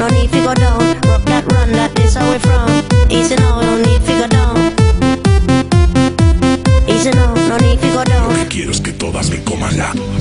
no need to go down. Rock that run, that this how we from. Easy now, no need to go down. Easy now, no need to go down. Lo que quiero es que todas me coman la.